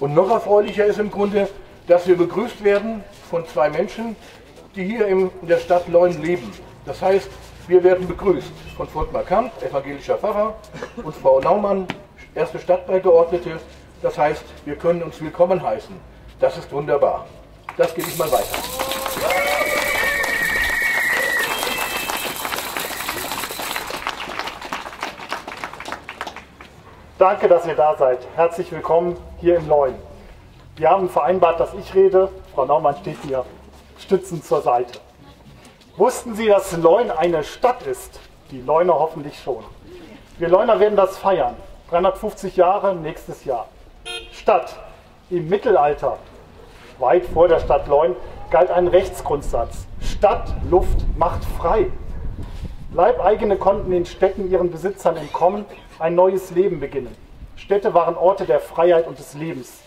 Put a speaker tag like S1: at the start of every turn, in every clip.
S1: Und noch erfreulicher ist im Grunde, dass wir begrüßt werden von zwei Menschen, die hier in der Stadt Leun leben. Das heißt, wir werden begrüßt von Volkmar Kamp, evangelischer Pfarrer, und Frau Naumann, erste Stadtbeigeordnete. Das heißt, wir können uns willkommen heißen. Das ist wunderbar. Das gebe ich mal weiter.
S2: Danke, dass ihr da seid. Herzlich willkommen hier im Neuen. Wir haben vereinbart, dass ich rede. Frau Naumann steht mir stützend zur Seite. Wussten Sie, dass Leun eine Stadt ist? Die Leuner hoffentlich schon. Wir Leuner werden das feiern. 350 Jahre nächstes Jahr. Stadt. Im Mittelalter, weit vor der Stadt Leun, galt ein Rechtsgrundsatz. Stadt, Luft, macht frei. Leibeigene konnten den Städten ihren Besitzern entkommen, ein neues Leben beginnen. Städte waren Orte der Freiheit und des Lebens.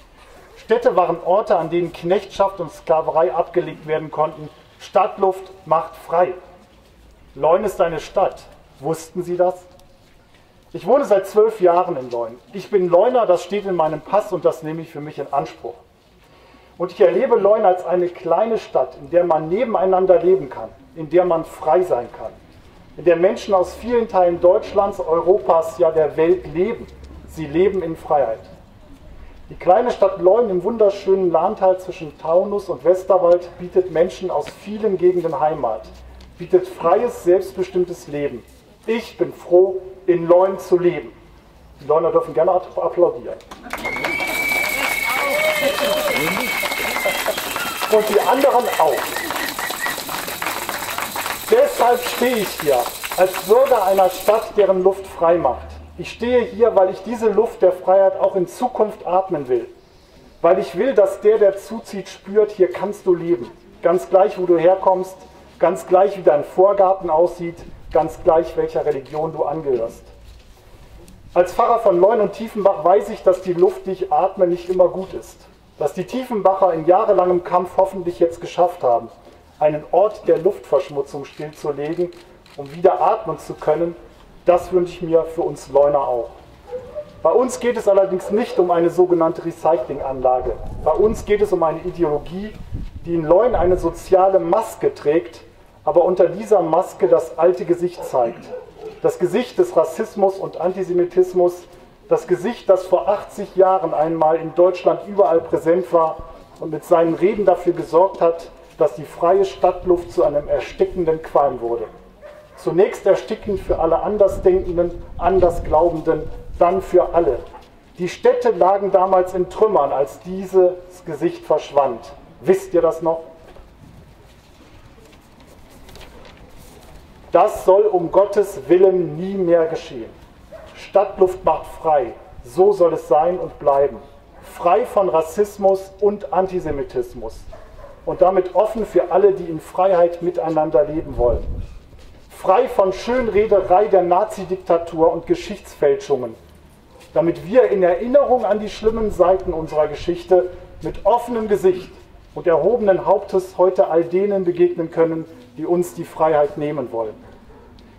S2: Städte waren Orte, an denen Knechtschaft und Sklaverei abgelegt werden konnten. Stadtluft macht frei. Leun ist eine Stadt. Wussten Sie das? Ich wohne seit zwölf Jahren in Leun. Ich bin Leuner, das steht in meinem Pass und das nehme ich für mich in Anspruch. Und ich erlebe Leun als eine kleine Stadt, in der man nebeneinander leben kann, in der man frei sein kann, in der Menschen aus vielen Teilen Deutschlands, Europas, ja der Welt leben. Sie leben in Freiheit. Die kleine Stadt Leun im wunderschönen Lahntal zwischen Taunus und Westerwald bietet Menschen aus vielen Gegenden Heimat, bietet freies, selbstbestimmtes Leben. Ich bin froh, in Leun zu leben. Die Leuner dürfen gerne applaudieren. Und die anderen auch. Deshalb stehe ich hier als Bürger einer Stadt, deren Luft frei macht. Ich stehe hier, weil ich diese Luft der Freiheit auch in Zukunft atmen will. Weil ich will, dass der, der zuzieht, spürt, hier kannst du leben. Ganz gleich, wo du herkommst, ganz gleich, wie dein Vorgarten aussieht, ganz gleich, welcher Religion du angehörst. Als Pfarrer von Leun und Tiefenbach weiß ich, dass die Luft, die ich atme, nicht immer gut ist. Dass die Tiefenbacher in jahrelangem Kampf hoffentlich jetzt geschafft haben, einen Ort der Luftverschmutzung stillzulegen, um wieder atmen zu können, das wünsche ich mir für uns Leuner auch. Bei uns geht es allerdings nicht um eine sogenannte Recyclinganlage. Bei uns geht es um eine Ideologie, die in Leun eine soziale Maske trägt, aber unter dieser Maske das alte Gesicht zeigt. Das Gesicht des Rassismus und Antisemitismus, das Gesicht, das vor 80 Jahren einmal in Deutschland überall präsent war und mit seinen Reden dafür gesorgt hat, dass die freie Stadtluft zu einem erstickenden Qualm wurde. Zunächst erstickend für alle Andersdenkenden, Andersglaubenden, dann für alle. Die Städte lagen damals in Trümmern, als dieses Gesicht verschwand. Wisst ihr das noch? Das soll um Gottes Willen nie mehr geschehen. Stadtluft macht frei. So soll es sein und bleiben. Frei von Rassismus und Antisemitismus. Und damit offen für alle, die in Freiheit miteinander leben wollen frei von Schönrederei der Nazidiktatur und Geschichtsfälschungen, damit wir in Erinnerung an die schlimmen Seiten unserer Geschichte mit offenem Gesicht und erhobenen Hauptes heute all denen begegnen können, die uns die Freiheit nehmen wollen.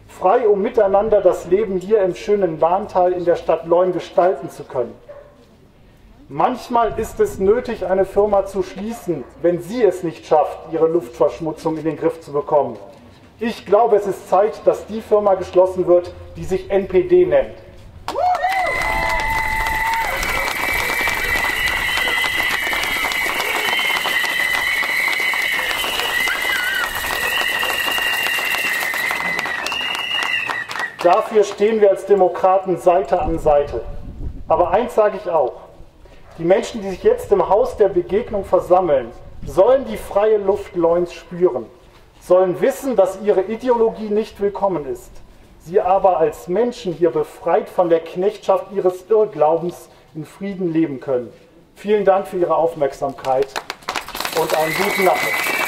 S2: Frei, um miteinander das Leben hier im schönen Lahntal in der Stadt Leun gestalten zu können. Manchmal ist es nötig, eine Firma zu schließen, wenn sie es nicht schafft, ihre Luftverschmutzung in den Griff zu bekommen. Ich glaube, es ist Zeit, dass die Firma geschlossen wird, die sich NPD nennt. Dafür stehen wir als Demokraten Seite an Seite. Aber eins sage ich auch. Die Menschen, die sich jetzt im Haus der Begegnung versammeln, sollen die freie Luft Leuns spüren sollen wissen, dass ihre Ideologie nicht willkommen ist, sie aber als Menschen hier befreit von der Knechtschaft ihres Irrglaubens in Frieden leben können. Vielen Dank für Ihre Aufmerksamkeit und einen guten Nachmittag.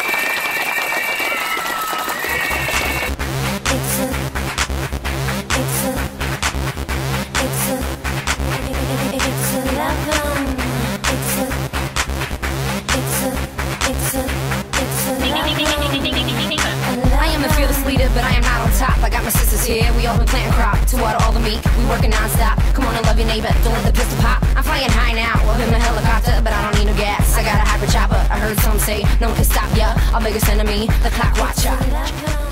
S3: leader, but I am not on top. I got my sisters here, we all been planting crop. To water all the meat, we working non-stop. Come on and love your neighbor, don't let the pistol pop. I'm flying high now, up in my helicopter, but I don't need no gas. I got a hyper chopper, I heard some say, no one can stop ya. I'll make a enemy, the clock watcher.